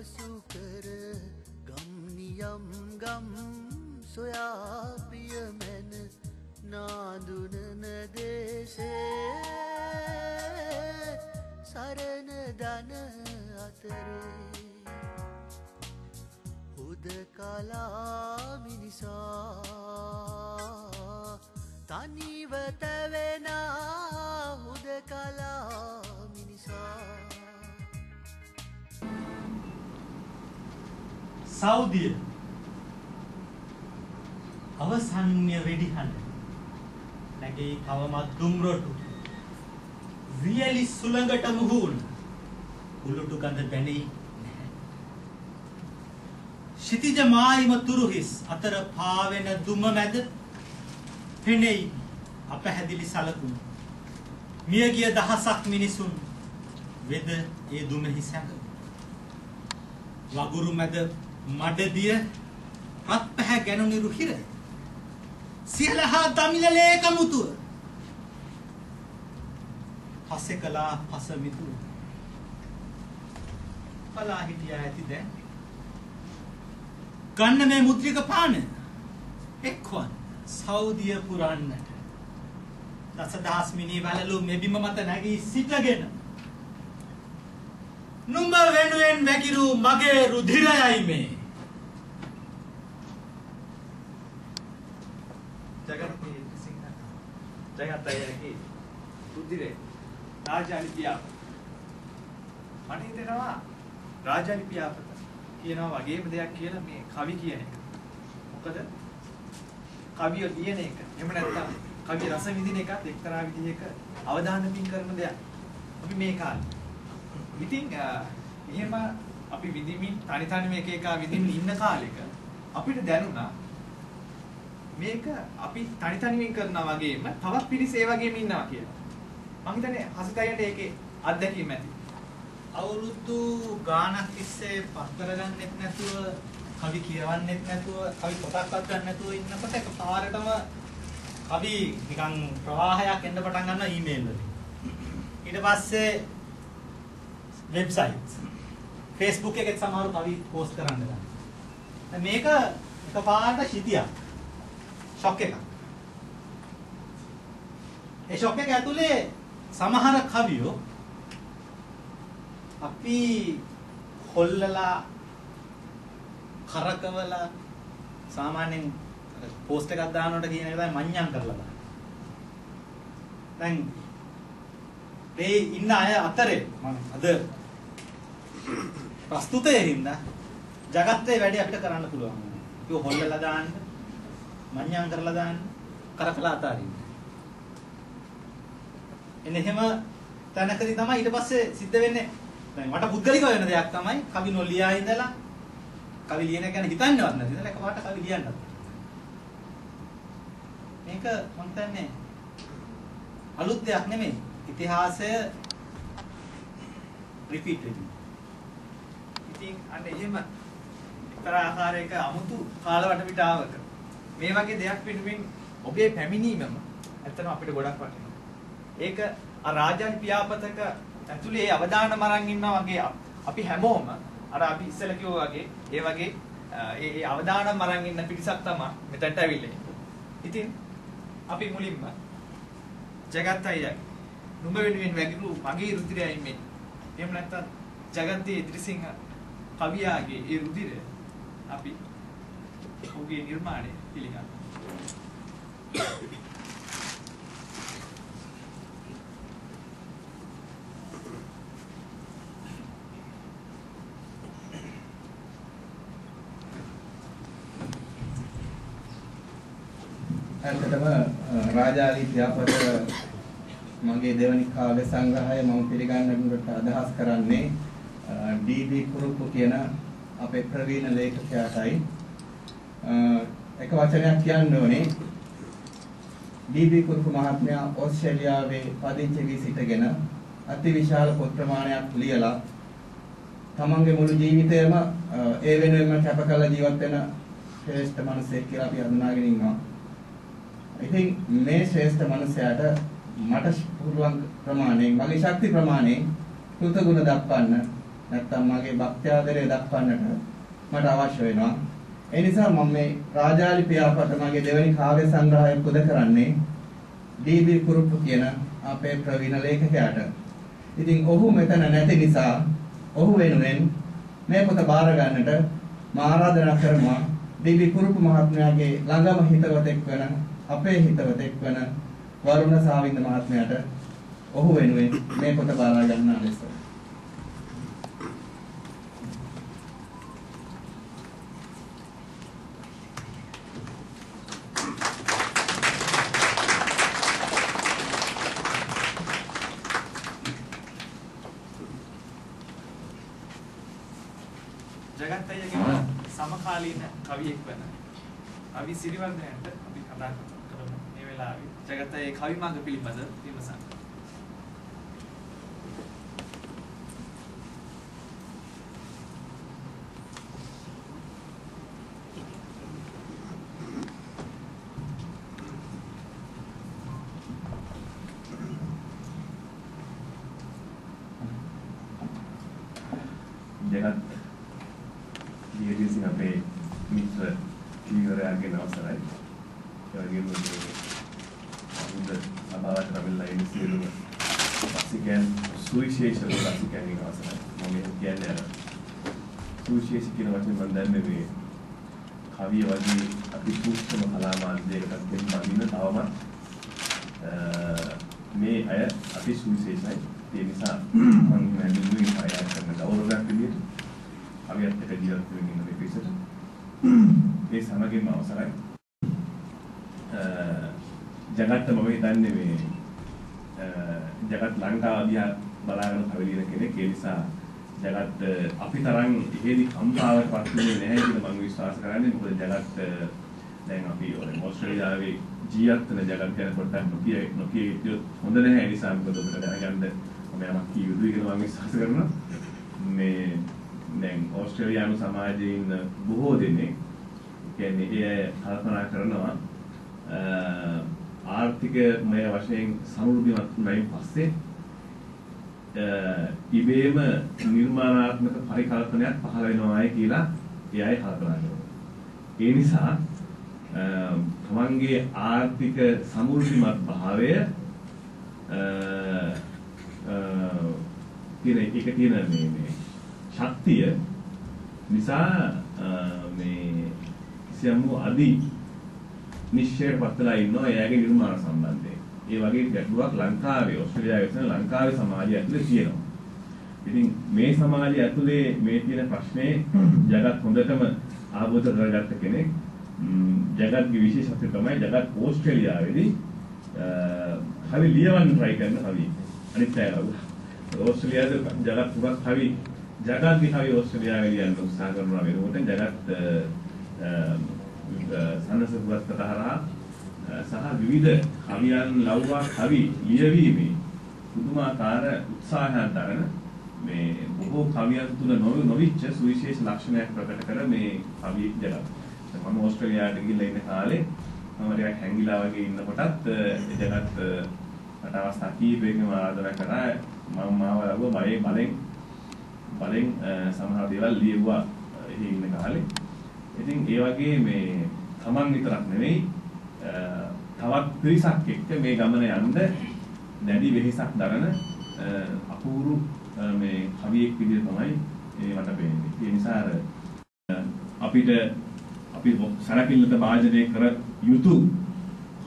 පසු කර ගම්නියම් ගම් සොයා සෞදිය අවසන්්‍ය වෙඩිහඬ නැගේ තවමත් දුම්රොටු වියලි සුළඟට මුහුණ උළුටු ගඳ දැනෙයි නැහැ. ශිතිජ මායිම තුරුහිස් අතර පාවෙන දුම මැද පෙනෙයි අපැහැදිලි සලකුණු. මියගිය දහසක් මිනිසුන් වෙද ඒ දුමෙහි සැඟ. වගුරු මැද මඩදිය රත් පැහැ ගැනුනිරු හිර. සියල හා දමිල ලේකමුතුව. පසෙ කලා පස මිතුව. පලා හිටියා ඇති දැන්. ගන්න මේ මුද්‍රික පාන එක්වන් සෞදිය පුරන්නට. දසදහස් මිනී වැලලු මෙබිම මත නැගී සිටගෙන. නුඹ වෙනුවෙන් වැකිරු මගේ රුධිරයයි මේ. ජගත්ගේ සිංහ ජගත් අයගේ රුධිරේ රාජාලි පියාපත. මට හිතෙනවා රාජාලි පියාපත කියනවා වගේම දෙයක් කියලා මේ කවි කියන එක. මොකද? කවිය ලියන එක. එහෙම නැත්නම් කවිය රස විඳින එකත් එක්තරා විදිහක අවධානයකින් කරන දෙයක්. අපි මේ කාලේ ඉතින් එහෙම අපි විඳිමින් තනි තනිම එක එක විඳින්න ඉන්න කාලෙක අපිට දැනුණා මේක අපි තනි තනියෙන් කරනවා වගේම තවත් පිරිස ඒ වගේම ඉන්නවා කියලා. මම හිතන්නේ හසිතයන්ට ඒකේ අත්දැකීම් ඇති. අවුරුදු ගානක් තිස්සේ පස් කරගන්නෙත් නැතුව කවි කියවන්නෙත් නැතුව කවි පොතක්වත් ගන්න නැතුව ඉන්නකොට එකපාරටම කවි නිකන් ප්‍රවාහයක් එන්න පටන් ගන්නවා ඊමේල් වලින්. ඊට පස්සේ වෙබ්සයිට්ස් Facebook එකෙත් සමහර කවි පෝස්ට් කරන්න ගන්නවා. මේක එකපාරට හිතියක්. ෂොක් එකක්. ඒ ෂොක් එක ඇතුලේ සමහර කවියෝ අපි හොල්ලලා කරකවලා සාමාන්‍යයෙන් පෝස්ට් එකක් දානකොට කියන එක තමයි මඤ්ඤම් කරලා දාන. දැන් මේ ඉන්න අය අතරේ මම අද ප්‍රස්තුතයේ හින්දා జగත්තේ වැඩි අපිට කරන්න පුළුවන්. ඒක හොල්ලලා දාන්න, මඤ්ඤම් කරලා දාන්න, කරකලා අතාරින්න. එන්න එහෙම තැනකදී තමයි ඊට පස්සේ සිද්ධ වෙන්නේ දැන් මට පුද්ගලික වෙන දෙයක් තමයි කවි නොලියා ඉඳලා කවි ලියන ගැන හිතන්නවත් නැති ඉඳලා එකපාරට කවි ලියන්නත්. මේක මම හිතන්නේ අලුත් දෙයක් නෙමෙයි. ඉතිහාසය රිපීට් වෙනවා. ඉතින් අන්න එහෙම එක්තරා ආකාරයක අමුතු කාලවට පිටාවක මේ වගේ දෙයක් පිටුමින් ඔබේ පැමිණීමම ඇත්තටම අපිට ගොඩක් වටිනවා. ඒක අර රාජාන් පියාපතක ඇතුලේ ඒ අවදානම අරන් ඉන්නා වගේ අපි හැමෝම අර අපි ඉස්සෙල්ලා කිව්වා වගේ ඒ වගේ ඒ ඒ අවදානම අරන් ඉන්න පිරිසක් තමයි මෙතනට ඇවිල්ලා ඉතින් අපි මුලින්ම ජගත් අයියා නුඹ වෙනුවෙන් වැගිරු මගේ රුධිරයයි මේ. එහෙම නැත්නම් ජගත්තේ ඉදිරිසිංහ කවියාගේ ඒ රුධිරය අපි ඔහුගේ නිර්මාණය පිළිගන්නවා. ඇත්තටම රාජාලි ව්‍යාපත මගේ දෙවනි කාව්‍ය සංග්‍රහය මම පිළිගන්නට අදහස් කරන්නේ ඩී.බී. කුරුප්පු කියන අපේ ප්‍රවීණ ලේඛකයාටයි එක වචනයක් කියන්න ඕනේ ඩී.බී. කුරුප්පු මහත්මයා ඕස්ට්‍රේලියාවේ පදිංචි වී සිටගෙන අතිවිශාල පොත් ප්‍රමාණයක් ලියලා තමන්ගේ මුළු ජීවිතයම ඒ වෙනුවෙන්ම කැප කළ ජීවත් වෙන ශ්‍රේෂ්ඨ මිනිසෙක් කියලා අපි හඳුනාගෙන ඉන්නවා. ඉතින් මේ ශ්‍රේෂ්ඨ මනුස්සයාට මට පුළුවන් ප්‍රමාණයෙන් මගේ ශක්ති ප්‍රමාණයෙන් කෘතගුණ දක්වන්න නැත්තම් මගේ භක්ත්‍යාදරය දක්වන්නට මට අවශ්‍ය වෙනවා. ඒ නිසා මම මේ රාජාලි පියාපත මගේ දෙවැනි කාව්‍ය සංග්‍රහය පුද කරන්නේ ඩී.බී. කුරුප්පු කියන අපේ ප්‍රවීණ ලේඛකයාට. ඉතින් ඔහු මෙතන නැති නිසා ඔහු වෙනුවෙන් මේ පොත බාර ගන්නට මා ආරාධනා කරනවා ඩී.බී. කුරුප්පු මහත්මයාගේ ළඟම හිතවතෙක් වන අපේ හිතවතෙක් වන වරුණ සාවින්ද මහත්මයාට ඔහු වෙනුවෙන් මේ පොත බාර ගන්නා ලෙස ජගත් අයියගේ සමකාලීන කවියෙක් වෙන අවි සිරිවර්ධනයන්ට අපි කතා කරමු මේ වෙලාවේ ජගත් අයියේ කවි මාර්ග පිළිබඳ විමසන්න. ජගත් දීර්ඝසින් අපේ මිත්‍ර කීවරයාගේ අවසරයි. ඒ වගේම මේ අමුද අභාවට රැවිලා ඉන්න සියලුම රසිකයන් සුවිශේෂ රසිකයන්ගේ අවසරයි. මම මේ කියන්නේ අර සුවිශේෂ කියන වචනේ මම දන්නේ මේ කවිය වගේ අති සූක්ෂම කලා මාධ්‍යයකට දෙන්න බඳින තවමත් අ, මේ අය අති සුවිශේෂයි. ඒ නිසා මම හැඳින්වුවේ අය කරන ගෞරවයක් විදිහට කවියත් එක්ක ජීවත් වෙමින් ඉන්න මේ පිරිසට ඒ සමගින්ම අවසරයි අ, ජගත්ත මම හිතන්නේ මේ අ, ජගත් ලංකාව දිහා බලාගෙන කවිලින කෙනෙක් ඒ නිසා ජගත් අපි තරම් ඉහෙදි කම්පාවට පත් වෙන්නේ නැහැ කියලා මම විශ්වාස කරන්නේ. මොකද ජගත් දැන් අපි ඔය ඕස්ට්‍රේලියාවේ ජීවත් වෙන ජගත් ගැන පොඩ්ඩක් නොකිය නොකිය යුතු හොඳ නැහැ. ඒ නිසා මොකද ඔබට දැනගන්න මම යමක් කිය යුතුයි කියලා මම විශ්වාස කරනවා. මේ දැන් ඕස්ට්‍රේලියානු සමාජයේ ඉන්න බොහෝ දෙනෙක් කියන්නේ ඒ අය කල්පනා කරනවා අ, ආර්ථිකමය වශයෙන් සමෘද්ධිමත් වුණායින් පස්සේ අ, ඉබේම නිර්මාණාත්මක පරිකල්පනයක් පහළ වෙනවායි කියලා ඒ අය කල්පනා කරනවා. ඒ නිසා අ, තමන්ගේ ආර්ථික සමෘද්ධිමත් භාවය අ, අ, තියෙන එක තියෙන මේ මේ ශක්තිය නිසා අ, මේ කිසියම් වූ අදි නිශ්චයට පත්ලා ඉන්නවා එයාගේ නිර්මාණ සම්බන්ධයෙන්. ඒ වගේ ගැටලුවක් ලංකාවේ ඕස්ට්‍රේලියාවේ තියෙන ලංකාවේ සමාජය ඇතුලේ තියෙනවා. ඉතින් මේ සමාජය ඇතුලේ මේ තියෙන ප්‍රශ්නේ ජගත් හොඳටම ආවෝද කරගත්ත කෙනෙක්. ම්, ජගත්ගේ විශේෂත්වය තමයි ජගත් ඕස්ට්‍රේලියාවේදී අ, කවි ලියවන්න try කරන කවි. අනිත් අය ලව්වා. ඕස්ට්‍රේලියාවේ ජගත් පුරක් කවි ජගත්ගේ කවි ඕස්ට්‍රේලියාවේ ලියන්න උත්සාහ කරනවා වෙනකොට ජගත් අ, අ, සන්නස පුරස්කාර හරහා අ, සහ විවිධ කවියන් ලව්වා කවි ලියවීමේ පුදුමාකාර උත්සාහයන් දරන මේ බොහෝ කවියන් තුල නොව නොවිච්ච සුවිශේෂ ලක්ෂණයක් ප්‍රකට කර මේ කවි ජගත්. මම ඕස්ට්‍රේලියාවට ගිහිල්ලා ඉන්න කාලේ මම ටිකක් හැංගිලා වගේ ඉන්නකොටත් අ, ඒ ජගත් අ, මට අවස්ථා කීපයකම ආදර කරා මම මාව ලව්ව බයේ බලෙන් බලෙන් අ, සමහර දේවල් ලියුවා අ, එහි ඉන්න කාලේ. ඉතින් ඒ වගේ මේ තමන් විතරක් නෙවෙයි අ, තවත් පිරිසක් එක්ක මේ ගමන යන්න දැඩි වෙහෙසක් දරන අ, අපූරු අ, මේ කවියෙක් විදිහට තමයි ඒ මට පේන්නේ. ඒ නිසා අර අ, අපිට අපි සරකිල්ලට වාජනය කර යුතු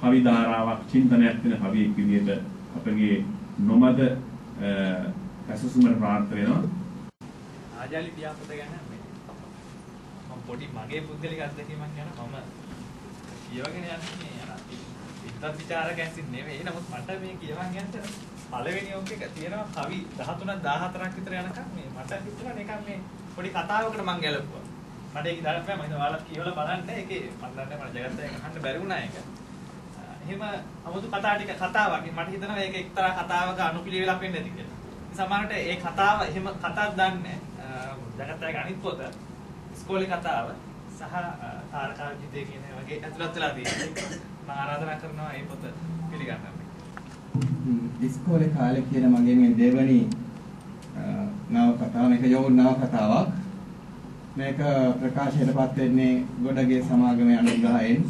කවි ධාරාවක් චින්තනයක් වෙන කවියෙක් විදිහට අපගේ නොමද අ, පැසසුමට ප්‍රාර්ථ වෙනවා. ආජාලි පියාපත ගැන මේ මම පොඩි මගේ පුද්ගලික අත්දැකීමක් ගැන මම කියවගෙන යන්නේ දත් විචාරක ඇසින් නෙමෙයි. නමුත් මට මේ කියවන් යන්න පළවෙනි ඔක් එක තියෙනවා කවි 13ක් 14ක් විතර යනකම් මේ මට හිතුණා නිකන් මේ පොඩි කතාවකට මං ගැලපුවා. මට ඒක දැනපෑ මම හිතනවා ඔයාලත් කියවලා බලන්න. ඒකේ මම දන්නේ මට ජගත්තා එක අහන්න බැරි වුණා ඒක. එහෙම 아무තු කතා ටික කතාවක්. මට හිතනවා ඒක එක්තරා කතාවක අනුපිළිවෙලක් වෙන්න ඇති කියලා. සමහරට ඒ කතාව එහෙම කතාවක් දන්නේ ජගත්තා එක අනිත් පොත ඉස්කෝලේ කතාව සහ තාරකා ජීවිතය කියන වගේ ඇතුළත් වෙලා තියෙනවා. මම ආරාධනා කරනවා මේ පොත පිළිගන්න. ඉස්කෝලේ කාලේ කියන මගේ මේ දෙවනි අ, නවකතාව මේක යෝන් නවකතාවක්. මේක ප්‍රකාශයටපත් වෙන්නේ ගොඩගේ සමාගමේ අනුග්‍රහයෙන්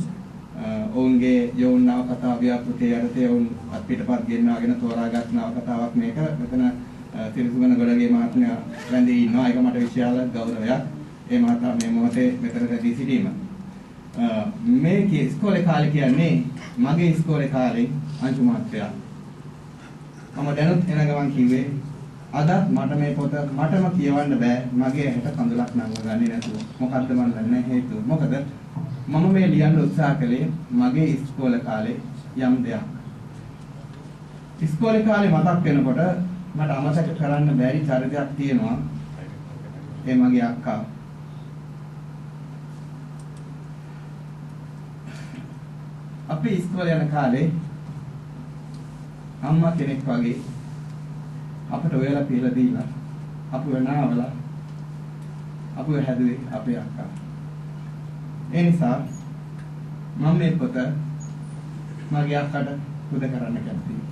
ඔවුන්ගේ යෝන් නවකතාව ව්‍යාපෘතිය යටතේ ඔවුන් පිටපත් ගෙන්නවාගෙන තෝරාගත් නවකතාවක් මේක. මෙතන තිරිසුගන ගොඩගේ මහත්මයා රැඳී ඉන්නවා. ඒක මට විශාල ගෞරවයක්. ඒ මහතා මේ මොහොතේ මෙතන රැඳී සිටීම. මේ ඉස්කෝලේ කාලේ කියන්නේ මගේ ඉස්කෝලේ කාලේ අංශු මහත්තයා. මම දැනුත් එන ගමන් කිව්වේ අදත් මට මේ පොත මටම කියවන්න බෑ මගේ ඇහැට කඳුලක් නංව ගන්නේ නැතුව. මොකද්ද මන් දන්නේ හේතුව. මොකද මම මේ ලියන්න උත්සාහ කළේ මගේ ඉස්කෝලේ කාලේ යම් දෙයක්. ඉස්කෝලේ කාලේ මතක් වෙනකොට මට අමතක කරන්න බැරි චරිතයක් තියෙනවා. ඒ මගේ අක්කා. අපි ඉස්කෝලේ යන කාලේ අම්මා කෙනෙක් වගේ අපිට ඔයලා පිළලා දීලා අපිව නාවලා අපිව හැදුවේ අපේ අක්කා. ඒ නිසා මම මේ පොත මගේ අක්කට පුද කරන්න කැමතියි.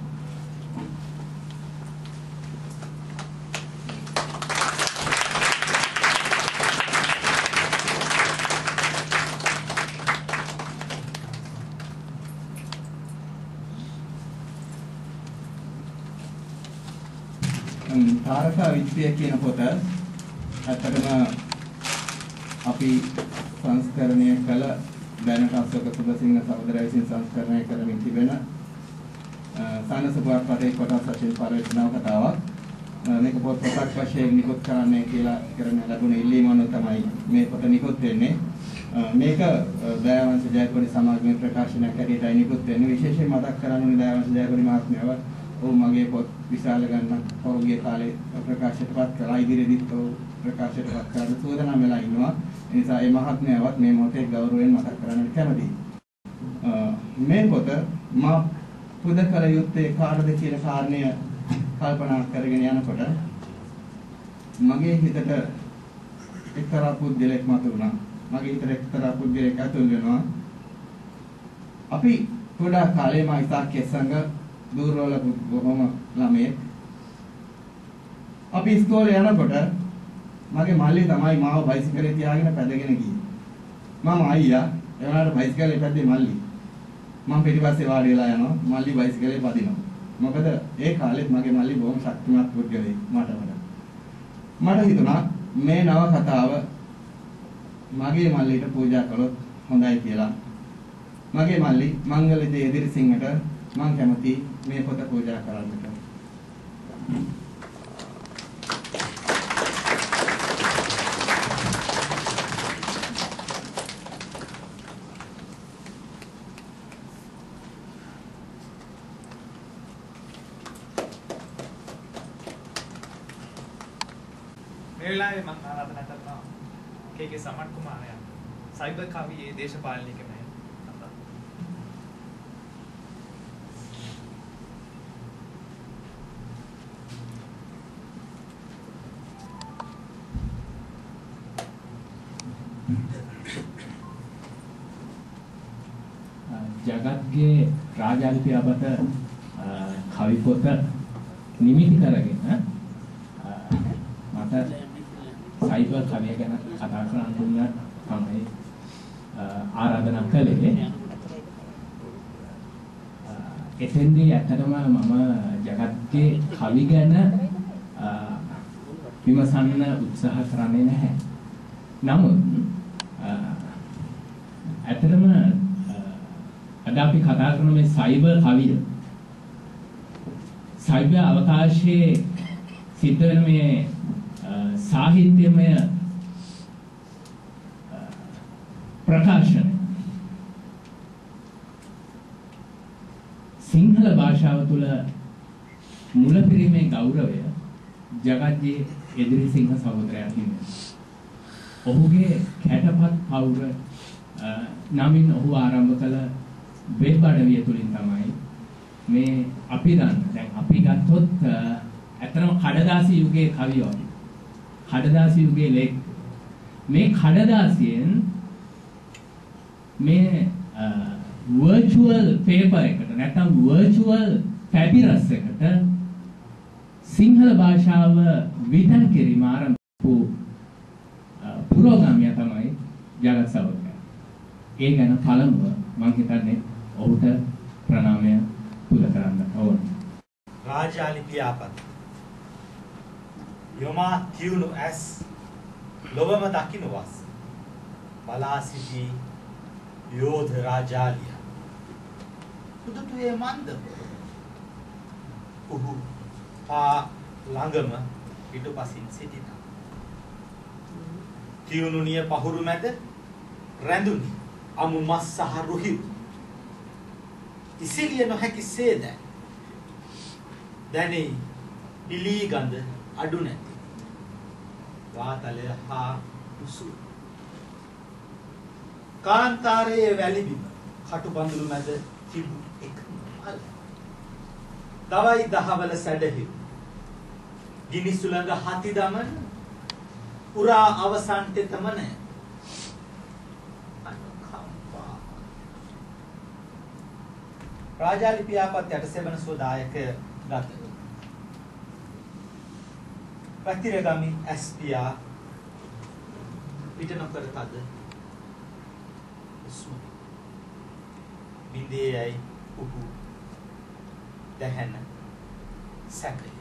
තාරකා විත්‍ය කියන පොත ඇත්තටම අපි සංස්කරණය කළ දැනට අශෝක සුබසිංහ සහෝදරයා විසින් සංස්කරණය කරමින් තිබෙන සානසපුවක් පතේ කොටස් වශයෙන් පරිවර්තන කතාවක්. මේක පොත් පොතක් වශයෙන් නිකුත් කරන්නයි කියලා කරන ලැබුණ ඉල්ලීම අනුව තමයි මේ පොත නිකුත් වෙන්නේ. මේක දයාවංශ ජයකොඩි සමාගමේ ප්‍රකාශනයක් හැටියටයි නිකුත් වෙන්නේ. විශේෂයෙන් මතක් කරන්න ඕනේ දයාවංශ ජයකොඩි මහත්මයාව ඔව් මගේ පොත් විශාල ගණනක් පෞද්ගලික කාලේ ප්‍රකාශයටපත් කළා. ඉදිරියේදීත් ඔව් ප්‍රකාශයටපත් කරන්න සූදානම් වෙලා ඉන්නවා. ඒ නිසා මේ මහත්මයාවත් මේ මොහොතේ ගෞරවයෙන් මතක් කරන්න කැමතියි. මේ පොත මා පුද කළ යුත්තේ කාටද කියන කාරණය කල්පනා කරගෙන යනකොට මගේ හිතට එක්තරා පුද්ගලෙක් මතුවුණා මගේ හිතට එක්තරා පුද්ගලෙක් ඇතුල් වෙනවා. අපි ගොඩාක් කාලේ මා ඉතාක් කෙස්සංග දූරවල බොහොම ළමයෙක්. අපි ඉස්කෝලේ යනකොට මගේ මල්ලි තමයි මාව බයිසිකලේ තියාගෙන පැදගෙන ගියේ. මම අයියා එවනාට බයිසිකලේ පැද්දේ මල්ලි. මම පිටිපස්සේ වාඩි වෙලා යනවා මල්ලි බයිසිකලේ පදිනවා. මොකද ඒ කාලෙත් මගේ මල්ලි බොහොම ශක්තිමත් පුද්ගලෙක් මට වඩා. මට හිතුණා මේ නව කතාව මගේ මල්ලිට පූජා කළොත් හොඳයි කියලා. මගේ මල්ලි මංගල දේ එදිරිසිංහට මම කැමති මේ පොත පූජා කරන්නට. මේ වෙලාවේ මම ආරාධනා කරනවා කේකේ සමන් කුමාරයා සයිබර් කවියේ දේශපාලනිකමය කතා. ජගත්ගේ රාජාලිපියාපත කවි පොත නිමිති කරගෙන මට සයිබර් කවිය ගැන කතා කරන්න දුන්න තමයි ආරාධනා කළේ. එතෙන්දී ඇත්තටම මම ජගත්ගේ කවි ගැන විමසන්න උත්සාහ කරන්නේ නැහැ. නමුත් ඇත්තටම අද අපි කතා කරන මේ සයිබර් කවිය සයිබර් අවකාශයේ සිද්ධ වෙන මේ සාහිත්‍යමය ප්‍රකාශන සිංහල භාෂාව තුළ මුලපිරීමේ ගෞරවය ජගත්ජී එදිරිසිංහ සහෝදරයා හිමියන්. ඔහුගේ කැටපත් පවුර නමින් ඔහු ආරම්භ කළ වෙබ් අඩවිය තුලින් තමයි මේ අපි දන්න දැන් අපි ගත්තොත් ඇත්තටම කඩදාසි යුගයේ කවි වගේ. කඩදාසි යුගයේ ලේඛ මේ කඩදාසියෙන් මේ virtual paper එකට නැත්නම් virtual papyrus එකට සිංහල භාෂාව විතර කිරීම ආරම්භ වූ අ, පුරෝගාමියා තමයි ජගත් සවකයා. ඒ ගැන පළමුව මම හිතන්නේ ඔහුට ප්‍රණාමය පුද කරන්න ඕන. රාජාලි පියාපත් යොමා තියුණු ඇස් ලොවම දකින්න වස්. බලා සිටි යෝධ රාජාලිය. පුදුටුවේ මන්ද? උහු. පා ළඟම පිටුපසින් සිටිනා. තියුණු නිය පහුරු මැද රැඳුනි අමු මස් සහ රුහිරු ඉසිලිය නොහැකි සේද දැනේ පිලී ගඳ අඩු නැති. වාතලය හා උසු කාන්තාරයේ වැලි බිම කටු බඳුළු මැද තිබු එක මල්. දවයි දහවල සැඩහිරු ගිනි සුළඟ හති දමන. පුරා අවසන්ට තමන රාජාලි පියාපත් යටසෙවන සෝදායක ගත. පැතිරගමි ඇස්පියා පිට නොකර තද උස්ම. බින්දේ යයි උහු දැහැන සැකය.